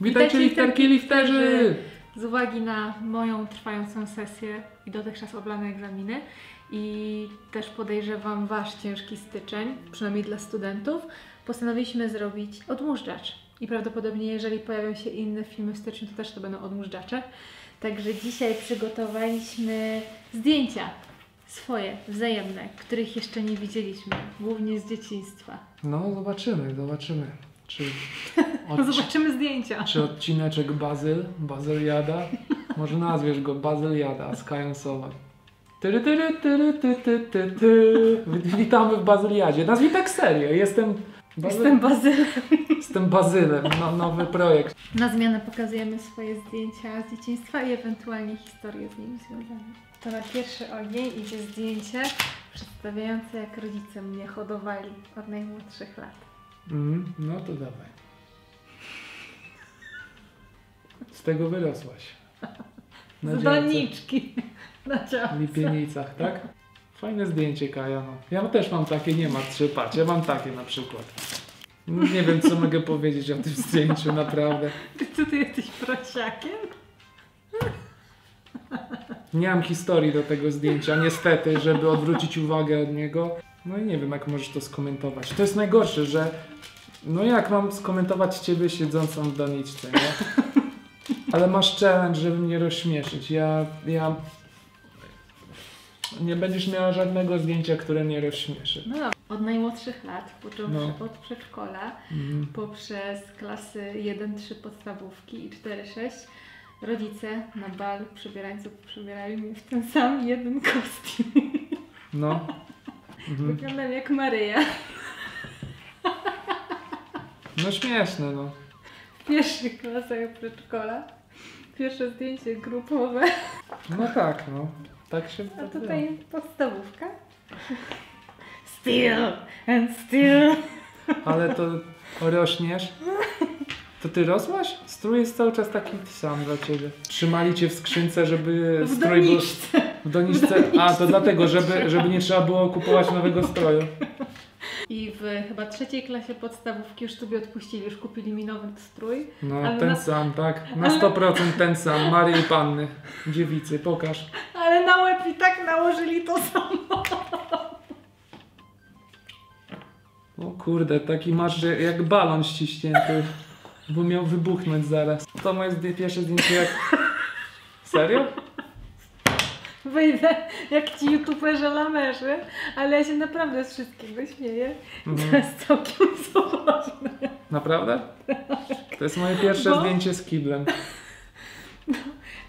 Witajcie lifterki, lifterzy! Z uwagi na moją trwającą sesję i dotychczas oblane egzaminy i też podejrzewam Wasz ciężki styczeń, przynajmniej dla studentów, postanowiliśmy zrobić odmóżdżacz. I prawdopodobnie jeżeli pojawią się inne filmy w styczniu, to też to będą odmóżdżacze. Także dzisiaj przygotowaliśmy zdjęcia swoje, wzajemne, których jeszcze nie widzieliśmy, głównie z dzieciństwa. No, zobaczymy, zobaczymy. Czy, od, Zobaczymy zdjęcia. czy odcineczek Bazyl, Bazyliada? Może nazwiesz go Bazyliada z Kają Sowak. Tyry, tyry, tyry, ty, ty, ty, ty. Witamy w Bazyliadzie. Nazwij tak serio. Jestem, Bazyl... Jestem Bazylem. Jestem Bazylem. No, nowy projekt. Na zmianę pokazujemy swoje zdjęcia z dzieciństwa i ewentualnie historie z nimi związane. To na pierwszy ogień idzie zdjęcie przedstawiające jak rodzice mnie hodowali od najmłodszych lat. Mhm, no to dawaj. Z tego wyrosłaś. Na z doniczki na W działce. Lipienicach, tak? Fajne zdjęcie, Kaja. No. Ja też mam takie, nie ma trzy, patrz, ja mam takie na przykład. No, Nie wiem, co mogę powiedzieć o tym zdjęciu, naprawdę. Ty co, ty jesteś prosiakiem? Nie mam historii do tego zdjęcia, niestety, żeby odwrócić uwagę od niego. No i nie wiem, jak możesz to skomentować. To jest najgorsze, że no jak mam skomentować ciebie siedzącą w doniczce, nie? Ale masz challenge, żeby mnie rozśmieszyć. Ja, ja... Nie będziesz miała żadnego zdjęcia, które mnie rozśmieszy. No. Od najmłodszych lat, począwszy No. od przedszkola, Mhm. poprzez klasy 1-3 podstawówki i 4-6, rodzice na bal przebierańców przebierali mnie w ten sam jeden kostium. No. Mhm. Wyglądam jak Maryja. No śmieszne, no. W pierwszych klasach przedszkola. Pierwsze zdjęcie grupowe, No tak, no. Tak się a tutaj podstawówka. Still and still. Ale to rośniesz? To ty rosłaś? Strój jest cały czas taki sam dla ciebie. Trzymali cię w skrzynce, żeby W strój był doniczce. W doniczce. A, to dlatego, żeby, żeby nie trzeba było kupować nowego stroju. I w chyba trzeciej klasie podstawówki już sobie odpuścili, już kupili mi nowy strój. No, Ale ten na- sam, tak. Na 100% ten sam. Marii i Panny. Dziewicy, pokaż. Ale na łeb i tak nałożyli to samo. O kurde, taki masz jak balon ściśnięty. Bo miał wybuchnąć zaraz. To moje pierwsze zdjęcie jak... Serio? Wyjdę jak ci youtuberzy lamerzy, ale ja się naprawdę z wszystkiego śmieję. To Mhm. jest całkiem zabawne. Naprawdę? To jest moje pierwsze Bo- zdjęcie z kiblem.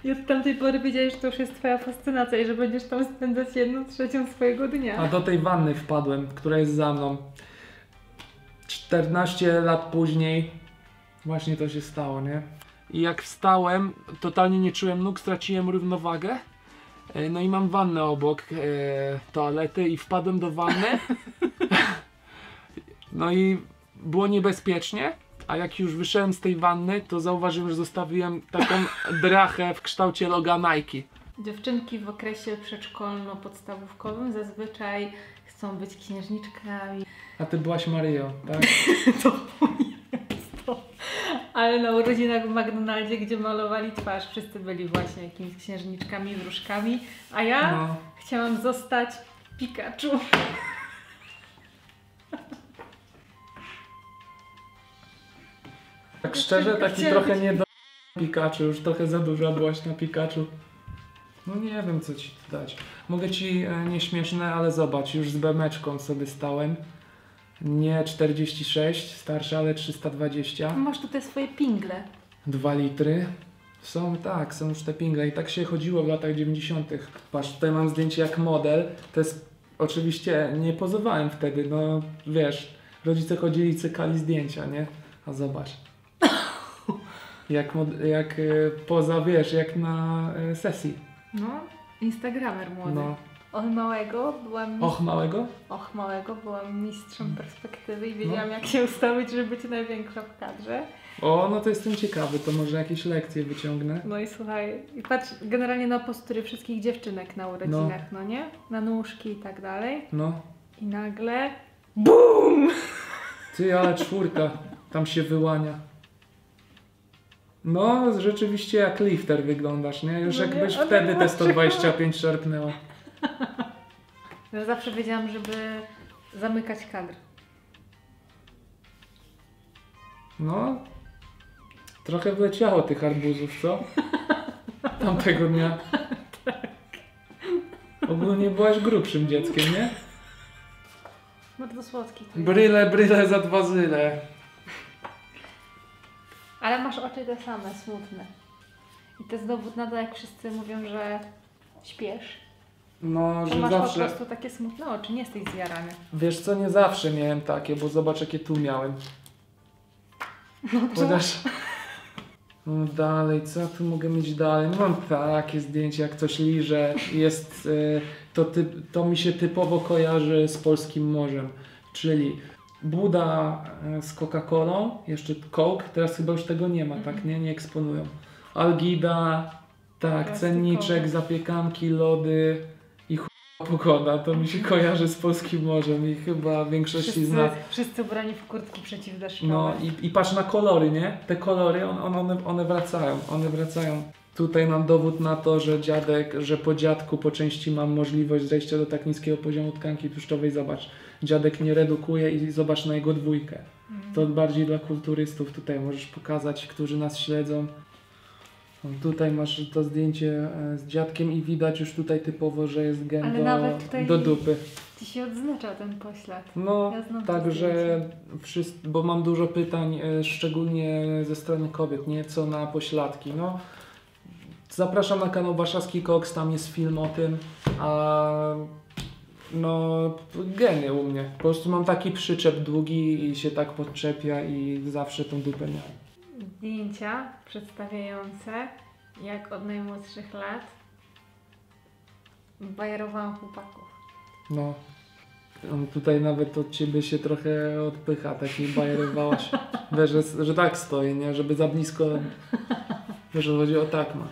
I od tamtej pory wiedziałeś, że to już jest twoja fascynacja i że będziesz tam spędzać jedną trzecią swojego A dnia. do tej wanny wpadłem, która jest za mną. 14 lat później właśnie to się stało, nie? I jak wstałem, totalnie nie czułem nóg, straciłem równowagę. E, No i mam wannę obok e, toalety i wpadłem do wanny. No i było niebezpiecznie. A jak już wyszedłem z tej wanny, to zauważyłem, że zostawiłem taką drachę w kształcie loga Nike. Dziewczynki w okresie przedszkolno-podstawówkowym zazwyczaj chcą być księżniczkami. A ty byłaś Maryją, tak? Ale na urodzinach w McDonaldzie, gdzie malowali twarz, wszyscy byli właśnie jakimiś księżniczkami, wróżkami, a ja No. chciałam zostać Pikachu. Tak szczerze, taki trochę nie do Pikachu, już trochę za duża byłaś na Pikachu. No nie wiem co ci dać. Mogę ci e, nieśmieszne, ale zobacz, już z bemeczką sobie stałem. Nie 46, starsza, ale 320. Masz tutaj swoje pingle. 2 litry. Są tak, są już te pingle i tak się chodziło w latach 90. Patrz, tutaj mam zdjęcie jak model. To jest oczywiście nie pozowałem wtedy, no wiesz, rodzice chodzili cykali zdjęcia, nie? A zobacz. Jak, jak e, poza, wiesz, jak na e, sesji. No, Instagramer młody. No. Od małego byłam Och, małego? Och, małego byłam mistrzem Mm. perspektywy i No. wiedziałam jak się ustawić, żeby być największa w kadrze. O, no to jestem ciekawy, to może jakieś lekcje wyciągnę. No i słuchaj, i patrz generalnie na postury wszystkich dziewczynek na urodzinach, no, nie? Na nóżki i tak dalej. No. I nagle BUM! Ty, ale czwórka tam się wyłania. No, rzeczywiście jak lifter wyglądasz, nie? Już No jakbyś nie, wtedy te dlaczego? 125 szarpnęła. Ja zawsze wiedziałam, żeby zamykać kadr. No, trochę wleciało tych arbuzów, co? Tamtego dnia. Ogólnie byłaś grubszym dzieckiem, nie? Bardzo słodki. to jest. Bryle, bryle za dwa zyle. Ale masz oczy te same, smutne. I to jest dowód na to, jak wszyscy mówią, że śpiesz. No, że masz po zawsze... prostu takie smutne oczy, nie jesteś zjarany. Wiesz co, nie zawsze miałem takie, bo zobacz jakie tu miałem. Chociaż... No dalej, co ja tu mogę mieć dalej? No mam takie zdjęcie, jak coś liże. Jest, y, to, typ, to mi się typowo kojarzy z polskim morzem. Czyli Buda y, z Coca-Colą, jeszcze Coke, teraz chyba już tego nie ma, tak nie? Nie eksponują. Algida, tak, cenniczek, zapiekanki, lody. Pogoda. To mi się kojarzy z polskim morzem i chyba większości z Wszyscy, nas. wszyscy ubrani w kurtki przeciwdeszczowe. No i, i patrz na kolory, nie? Te kolory, on, on, one, one wracają, one wracają. Tutaj mam dowód na to, że dziadek, że po dziadku po części mam możliwość zejścia do tak niskiego poziomu tkanki tłuszczowej. Zobacz, dziadek nie redukuje i zobacz na jego dwójkę. Mhm. To bardziej dla kulturystów tutaj możesz pokazać, którzy nas śledzą. Tutaj masz to zdjęcie e, z dziadkiem i widać już tutaj typowo, że jest gen Ale do, nawet tutaj- do dupy. Ci się odznacza ten poślad. No, Ja także wszyscy, bo mam dużo pytań, e, szczególnie ze strony kobiet, nie? Co na pośladki. No, zapraszam na kanał Warszawski Koks, tam jest film o tym, a no, geny u mnie. Po prostu mam taki przyczep długi i się tak podczepia i zawsze tą dupę miałem. Zdjęcia przedstawiające, jak od najmłodszych lat bajerowałam chłopaków. No. On tutaj nawet od ciebie się trochę odpycha, takiej bajerowałaś. Wiesz, że, że tak stoi, nie? Żeby za blisko. Wiesz, że chodzi o tak ma.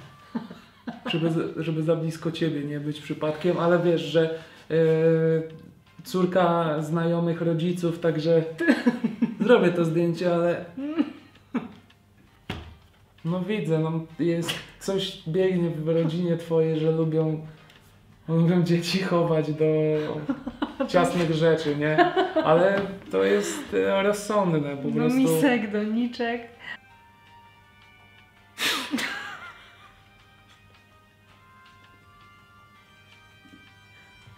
Żeby, z- żeby za blisko ciebie nie być przypadkiem, ale wiesz, że e, córka znajomych rodziców, także zrobię to zdjęcie, ale. No widzę, no jest coś biegnie w rodzinie twojej, że lubią, lubią dzieci chować do ciasnych rzeczy, nie? Ale to jest e, rozsądne po No prostu. misek, doniczek.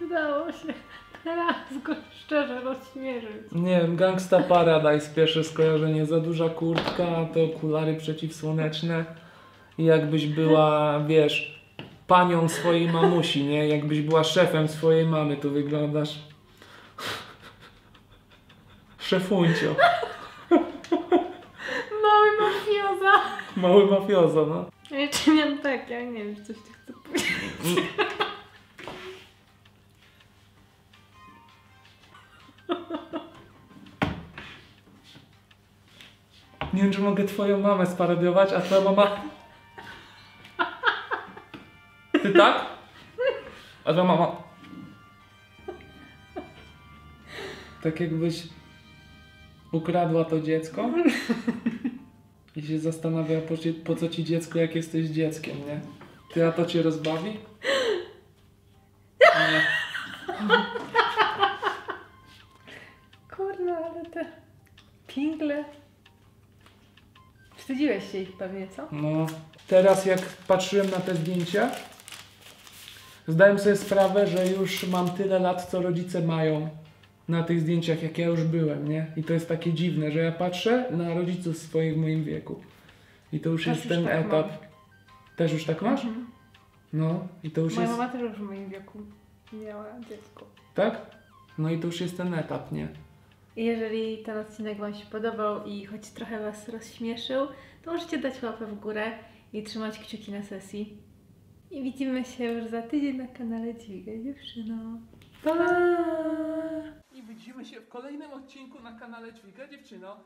Udało się teraz go szczerze rozśmierzyć. Nie wiem, Gangsta Paradise, pierwsze skojarzenie, za duża kurtka, to okulary przeciwsłoneczne i jakbyś była, wiesz, panią swojej mamusi, nie? Jakbyś była szefem swojej mamy, to wyglądasz. Szefuncio, Mały mafioza. mały mafiozo, no. Ja jeszcze miałam tak, ja nie wiem, coś ty chcę powiedzieć. Nie wiem, czy mogę twoją mamę sparodiować, a twoja mama... Ty tak? A twoja mama... Tak jakbyś ukradła to dziecko i się zastanawia, po, po co ci dziecko, jak jesteś dzieckiem, nie? Ty, a to cię rozbawi? Ich pewnie, co? No, teraz jak patrzyłem na te zdjęcia, zdałem sobie sprawę, że już mam tyle lat, co rodzice mają na tych zdjęciach, jak ja już byłem, nie? I to jest takie dziwne, że ja patrzę na rodziców swoich w moim wieku. I to już Też jest już ten tak etap. mam. Też już tak masz? Mhm. No, i to już Moja jest... mama też już w moim wieku miała dziecko. Tak? No i to już jest ten etap, nie? Jeżeli ten odcinek Wam się podobał i choć trochę Was rozśmieszył, to możecie dać łapę w górę i trzymać kciuki na sesji. I widzimy się już za tydzień na kanale Dźwigaj Dziewczyno. Pa! I widzimy się w kolejnym odcinku na kanale Ćwika Dziewczyno.